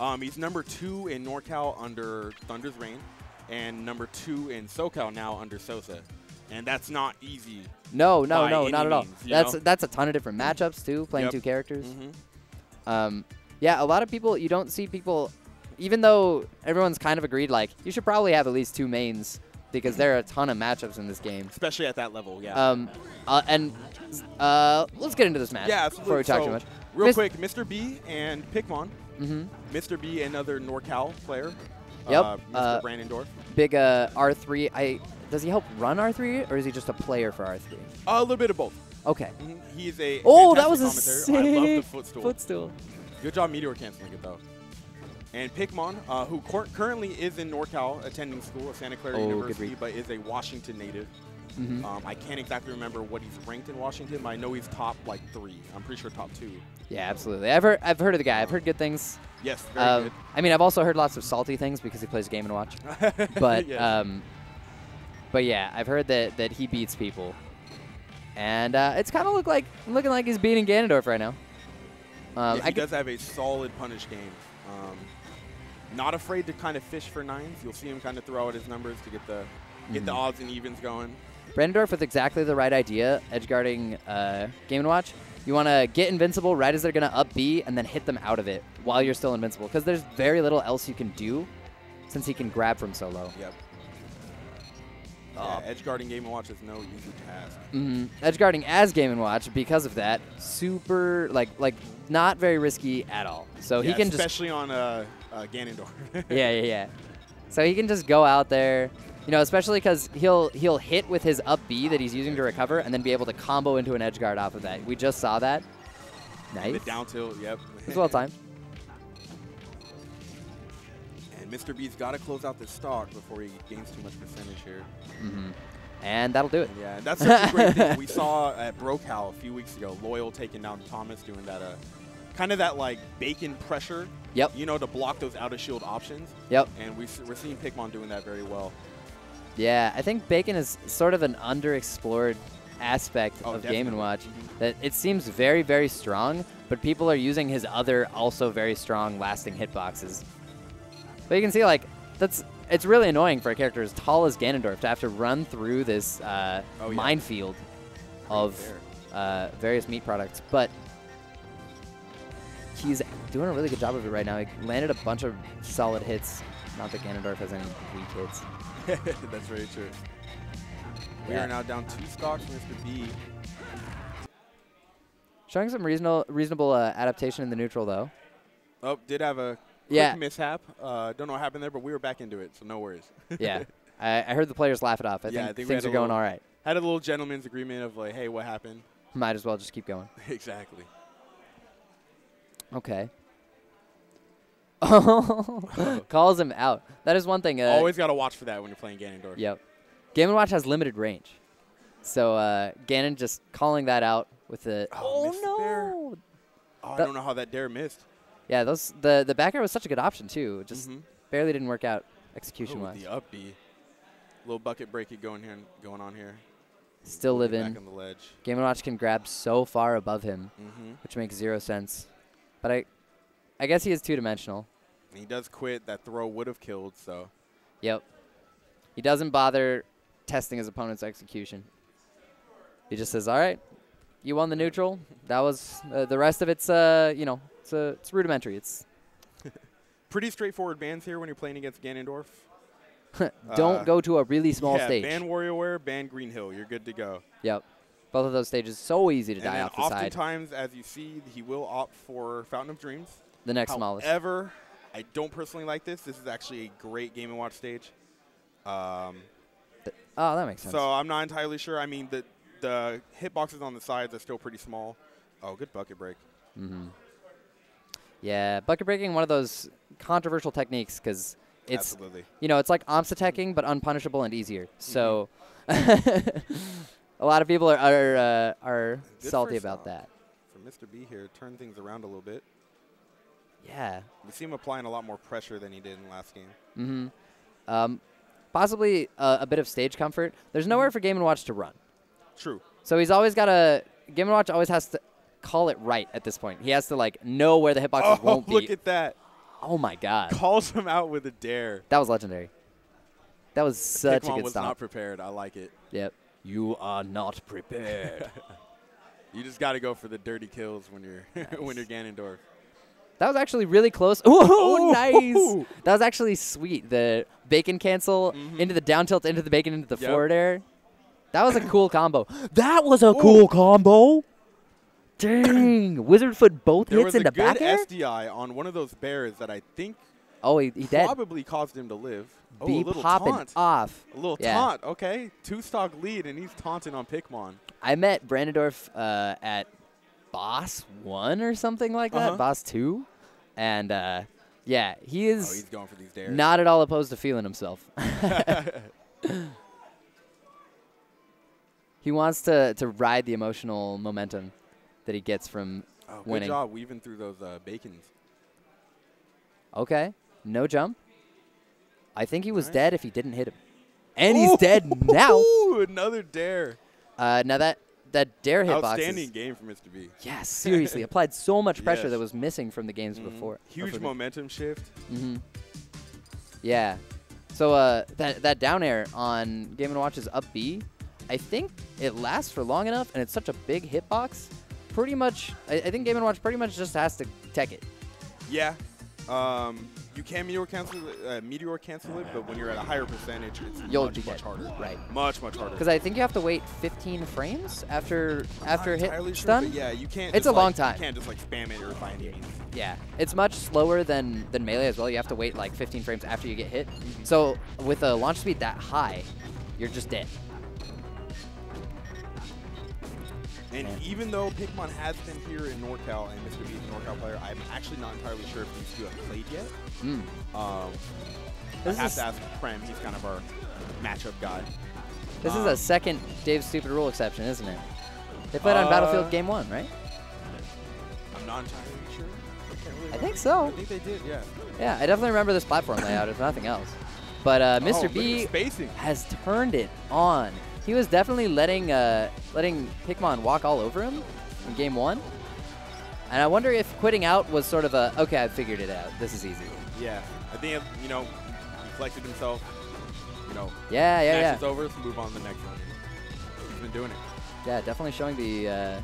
Um, he's number two in NorCal under Thunder's reign, and number two in SoCal now under Sosa. And that's not easy. No, no, no, not at all. means, That's know? that's a ton of different matchups too, playing Yep. two characters. Mm-hmm. Um, yeah, a lot of people you don't see people, even though everyone's kind of agreed like you should probably have at least two mains because there are a ton of matchups in this game. Especially at that level, yeah. Um, uh, and uh, let's get into this match yeah, before we talk so, too much. Real Mis- quick, Mr. B and Pikmon. Mm-hmm. Mr. B, another NorCal player. Yep, Uh, Mr. uh, Brandandorf. Big uh, R3. I does he help run R3 or is he just a player for R3? a little bit of both. Okay. Mhm. He's a Oh, that was a commentator. I love the footstool. Footstool. Good job Meteor canceling it though. And Pikmon, uh, who cor- currently is in NorCal attending school at Santa Clara Oh, University, but is a Washington native. Mm-hmm. Um, I can't exactly remember what he's ranked in Washington, but I know he's top like three. I'm pretty sure top two. Yeah, absolutely. I've heard I've heard of the guy. I've heard good things. Yes, very Um, I mean, I've also heard lots of salty things because he plays Game and Watch. But Yeah. um, but yeah, I've heard that that he beats people, and uh, it's kind of look like looking like he's beating Ganondorf right now. Um, yeah, he does have a solid punish game. Um, not afraid to kind of fish for nines. You'll see him kind of throw out his numbers to get the get the Mhm. odds and evens going. Brandandorf with exactly the right idea, edgeguarding uh, Game & Watch. You want to get invincible right as they're going to up B and then hit them out of it while you're still invincible because there's very little else you can do since he can grab from so low. Yep. Yeah, edge guarding game and watch is no easy task. hmm Edgeguarding as Game & Watch because of that, super, like, like not very risky at all. So he Yeah, can just especially on uh, uh, Ganondorf. yeah, yeah, yeah. So he can just go out there, you know, especially because he'll he'll hit with his up B that he's using to recover, and then be able to combo into an edge guard off of that. We just saw that. Nice. The down tilt, yep. It was well timed. And Mr. B's got to close out this stock before he gains too much percentage here. hmm And that'll do it. And yeah, that's such a great thing. We saw at Brocal a few weeks ago, Loyal taking down Thomas, doing that, uh, kind of that like bacon pressure, Yep. you know, to block those out of shield options. Yep. And we, we're seeing Pikmon doing that very well. Yeah, I think Bacon is sort of an underexplored aspect Oh, of Game and definitely. Watch. Mhm. That it seems very, very strong, but people are using his other also very strong lasting hitboxes. But you can see like that's it's really annoying for a character as tall as Ganondorf to have to run through this uh, Oh, yeah. minefield of uh, various meat products. But he's doing a really good job of it right now. He landed a bunch of solid hits. Not that Ganondorf has any weak hits. That's very true. We Yeah. are now down two stocks, Mr. B. Showing some reasonable reasonable uh, adaptation in the neutral though. Oh, did have a Yeah. mishap. Uh, don't know what happened there, but we were back into it, so no worries. yeah, I, I heard the players laugh it off. I Yeah, think, I think things are going little- all right. Had a little gentleman's agreement of like, hey, what happened? Might as well just keep going. exactly. Okay. Calls him out. That is one thing. Uh, Always got to watch for that when you're playing Ganondorf. Yep. Game and Watch has limited range, so uh, Ganon just calling that out with the. Oh, bear. no! Oh, I don't know how that dare missed. Yeah, those the the back air was such a good option too. Just Mhm. barely didn't work out Oh, execution wise. the up B. Little bucket break it going here, going on here. Still living. Back on the ledge. Game and Watch can grab so far above him, Mm-hmm. which makes zero sense. But I, I guess he is two dimensional. He does quit. That throw would have killed. So Yep. He doesn't bother testing his opponent's execution. He just says, "All right, you won the neutral. That was uh, the rest of it's uh, you know, it's uh, it's rudimentary. It's pretty straightforward bans here when you're playing against Ganondorf. don't Uh, go to a really small yeah, stage. ban WarioWare, ban Green Hill. You're good to go. Yep. Both of those stages so easy to and die off the side. oftentimes, as you see, he will opt for Fountain of Dreams. The next smallest. However, I don't personally like this. This is actually a great Game and Watch stage. Um, Oh, that makes sense. so I'm not entirely sure. I mean, the the hitboxes on the sides are still pretty small. Oh, good bucket break. hmm Yeah, bucket breaking one of those controversial techniques because it's Absolutely. you know it's like omps attacking but unpunishable and easier. Mm-hmm. So a lot of people are are, uh, are salty about that. For Mr. B here, turn things around a little bit. Yeah. We see him applying a lot more pressure than he did in last game. Mm-hmm. Um, possibly uh, a bit of stage comfort. There's nowhere for Game and Watch to run, True. so he's always got to. Game and Watch always has to call it right at this point. He has to like know where the hitboxes oh, won't be. look be. at that. Oh my god. Calls him out with a dare. That was legendary. That was such Pikmon a good was stop. not prepared. I like it. Yep. You are not prepared. You just got to go for the dirty kills when you're when you're Ganondorf. that was actually really close. Ooh, Ooh. nice. That was actually sweet. The bacon cancel Mhm. into the down tilt, into the bacon, into the Yep. forward air. That was a cool combo. That was a cool combo. Dang. Wizard foot both There hits was a into good back air? SDI on one of those bears that I think Oh, he, he dead. probably caused him to live. Oh, Be a little popping taunt. off. A little Yeah. taunt. Okay, two stock lead, and he's taunting on Pikmon. I met Brandandorf uh, at Boss 1 or something like that, Uh-huh. Boss 2. And uh, yeah, he Oh, is he's going for these dares. not at all opposed to feeling himself. he wants to, to ride the emotional momentum that he gets from. oh, good winning. job weaving through those uh, bacons. Okay, no jump. I think he was dead if he didn't hit him. And he's dead now. Ooh, another dare. Uh, now that that dare hitbox Outstanding is, game for Mr. B. yes, seriously, applied so much pressure Yes. that was missing from the games Mhm. before. Huge from- momentum shift. Mm -hmm. Yeah. So uh, that that down air on Game and Watch's up B, I think it lasts for long enough, and it's such a big hitbox. Pretty much, I, I think Game and Watch pretty much just has to tech it. Yeah. Um, you can meteor cancel it, uh, meteor cancel it, but when you're at a higher percentage, it's You'll much much harder. Right. Much much harder. Because I think you have to wait 15 frames after after Not hit sure, stun. yeah, you can't. It's just, a long like- time. You can't just like spam it or any means. Yeah, it's much slower than than melee as well. You have to wait like 15 frames after you get hit. So with a launch speed that high, you're just dead. And even though Pikmon has been here in NorCal and Mr. B is a NorCal player, I'm actually not entirely sure if these two have played yet. Mm. Um, This I have is to ask Prem. He's kind of our matchup guy. this is um, a second Dave's stupid rule exception, isn't it? They played on Battlefield Uh, Game One, right? I'm not entirely sure. I, really I think so. I think they did. Yeah. Yeah, I definitely remember this platform layout, if nothing else. But uh, Oh, Mr. the B has turned it on. He was definitely letting uh, letting Pikmon walk all over him in game one. And I wonder if quitting out was sort of a, okay, I figured it out. This is easy. Yeah. I think you know he collected himself. You know, Yeah, yeah, yeah. is over. Let's move on to the next one. He's been doing it. Yeah, definitely showing the uh,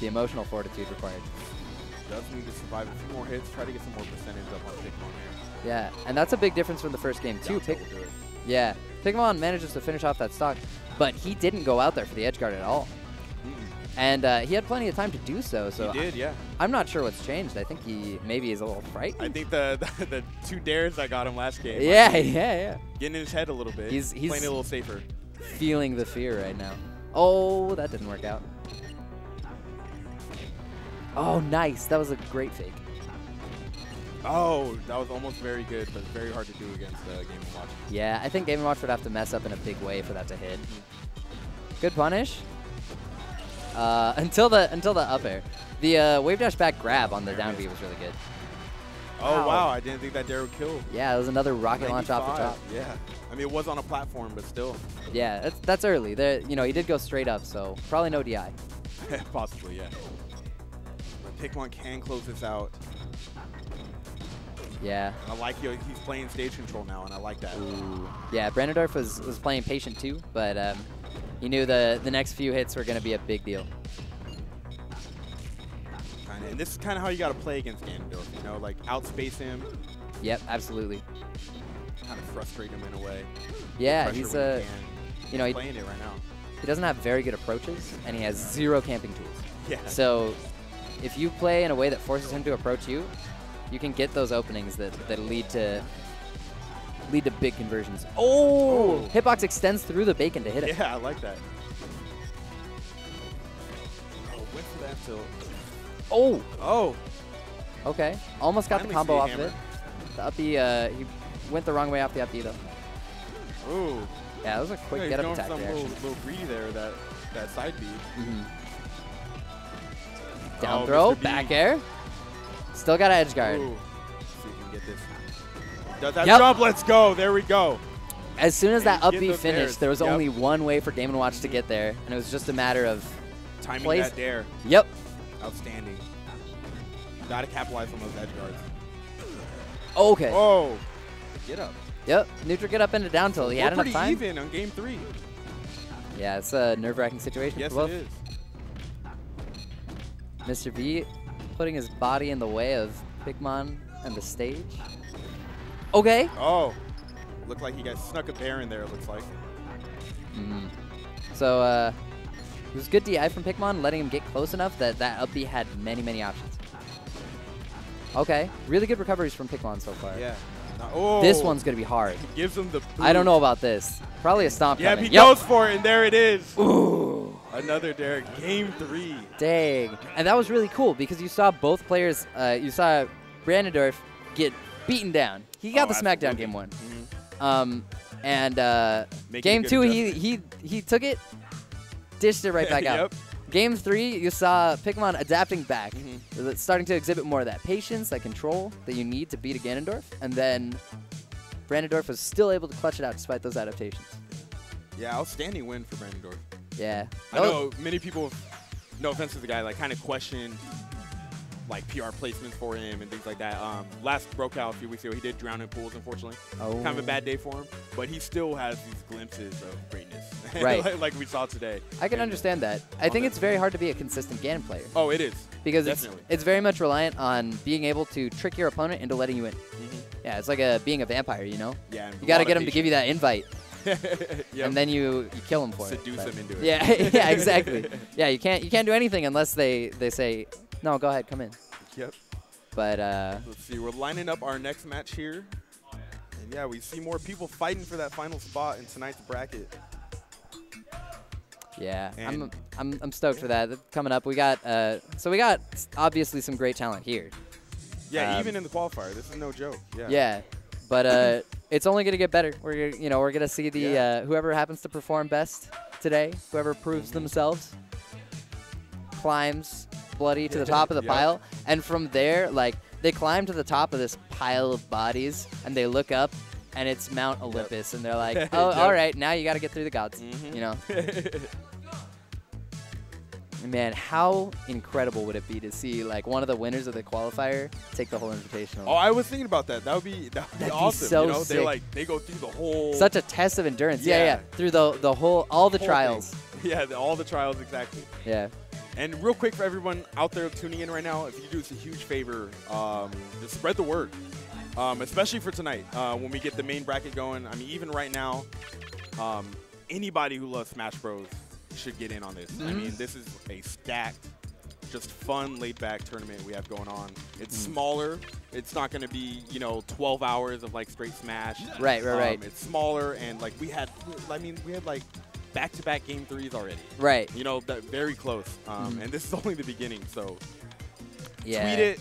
the emotional fortitude required. Does need to survive a few more hits. Try to get some more percentage up on Pikmon here. Yeah, and that's a big difference from the first game too. Pick, will do it. yeah, Pikmon manages to finish off that stock, but he didn't go out there for the edge guard at all, Mm-mm. and uh, he had plenty of time to do so. So he did, yeah. I, am not sure what's changed. I think he maybe is a little frightened. I think the, the the two dares that got him last game. yeah, yeah, yeah. Getting in his head a little bit. He's- he's- playing a little safer. Feeling the fear right now. Oh, that didn't work out. Oh, nice. That was a great fake. Oh, that was almost very good, but very hard to do against uh, Game and Watch. Yeah, I think Game & Watch would have to mess up in a big way for that to hit. Good punish. Uh, until the until the up air. The uh, wave dash back grab on the down B was really good. Oh Wow. wow, I didn't think that dare would kill. Yeah, it was another rocket launch off the top. Yeah. I mean, it was on a platform, but still. Yeah, that's, that's early. There, you know, he did go straight up, so probably no DI. Possibly, yeah. But Pikmon can close this out. Yeah. I like you. He's playing stage control now, and I like that. Ooh. Yeah, Brandandorf was, was playing patient too, but um, he knew the, the next few hits were going to be a big deal. Kinda. And this is kind of how you got to play against Ganondorf. You know, like outspace him, Yep, absolutely. kind of frustrate him in a way. Yeah, he's a, uh, you can. know, He's he, it right now. he doesn't have very good approaches, and he has zero camping tools. Yeah. So if you play in a way that forces him to approach you, you can get those openings that, that lead to lead to big conversions. Oh, Oh. Hitbox extends through the bacon to hit it. Yeah, I like that. Oh, went for that till. Oh, Oh, okay. Almost got the combo see a off of it. The up B, uh, he went the wrong way off the up B though. ooh. Yeah, that was a quick yeah, get-up attack some little, little greedy there, that, that side B. hmm Down Oh, throw, back air. Still got edge guard. Ooh. See if we can get this. Does that Yep. jump? Let's go. There we go. As soon as And that up B finished, there was Yep. only one way for Game & Watch to get there, and it was just a matter of, Timing Plays- that dare. yep, Outstanding. Got to capitalize on those edge guards. Oh, okay. Oh, get up. Yep. Neutral get up into down tilt. He We're had enough pretty time. even on game three. Yeah, it's a nerve-wracking situation Yes, for it both. is. Mr. B putting his body in the way of Pikmon and the stage. Okay. Oh, looked like he got snuck a bear in there. It looks like. Mhm. So uh, it was good DI from Pikmon, letting him get close enough that that up B had many, many options. Okay, really good recoveries from Pikmon so far. Yeah. Oh, This one's gonna be hard. gives him the. I don't know about this. Probably a stomp Yeah, coming. he Yep. goes for it, and there it is. Ooh. Another Derek. Game three. Dang. And that was really cool because you saw both players, uh, you saw Brandandorf get beaten down. He got Oh, the SmackDown absolutely. game one. Mhm. Um, and uh, game two, he, adjustment. he he took it, dished it right back out. Game three, you saw Pikmon adapting back, Mhm. Starting to exhibit more of that patience, that control that you need to beat a Ganondorf. And then Brandandorf was still able to clutch it out despite those adaptations. Yeah, outstanding win for Brandandorf. Yeah. I know many people, no offense to the guy, like kind of question like PR placements for him and things like that. Um, last broke out a few weeks ago, he did drown in pools, unfortunately. Oh. Kind of a bad day for him, but he still has these glimpses of greatness, Right. like, like we saw today. I can And- understand that. I think it's very hard to be a consistent Ganon player. Oh, it is. because it's, Definitely. it's very much reliant on being able to trick your opponent into letting you in. Mhm. Yeah, it's like a being a vampire, you know. Yeah, You got to get him to give you that invite, yep. and then you, you kill him for Seduce it. but- him into it. Yeah, yeah, exactly. Yeah, you can't you can't do anything unless they they say no. Go ahead, come in. Yep. But uh, Let's see. We're lining up our next match here. And yeah, we see more people fighting for that final spot in tonight's bracket. yeah, I'm, I'm I'm stoked for that. Coming up, we got uh, so we got obviously some great talent here. Yeah, Um, even in the qualifier, this is no joke. Yeah. Yeah, but uh, it's only gonna get better. We're you know we're gonna see the Yeah. uh, whoever happens to perform best today, whoever proves themselves, climbs bloody to the top of the Yep. pile, and from there, like they climb to the top of this pile of bodies, and they look up, and it's Mount Olympus, and they're like, oh, Yep. all right, now you got to get through the gods, Mhm. you know. Man, how incredible would it be to see like one of the winners of the qualifier take the whole invitational? oh, I was thinking about that. That would be that would be That'd be awesome. so you know, sick. they like they go through the whole Such a test of endurance. Yeah, yeah. Yeah. Through the the whole all the whole trials. thing. Yeah, the, all the trials exactly. Yeah. And real quick for everyone out there tuning in right now, if you do us a huge favor, um, just spread the word, um, especially for tonight uh, when we get the main bracket going. I mean, even right now, um, anybody who loves Smash Bros should get in on this. I Mm-hmm. mean, this is a stacked, just fun, laid-back tournament we have going on. It's Mm. smaller. It's not going to be, you know, 12 hours of like straight Smash. Right, right, right. Um, it's smaller, and like we had, I mean, we had like back-to-back game threes already. Right. You know, very close. Um, Mhm. And this is only the beginning, so Yeah. tweet it,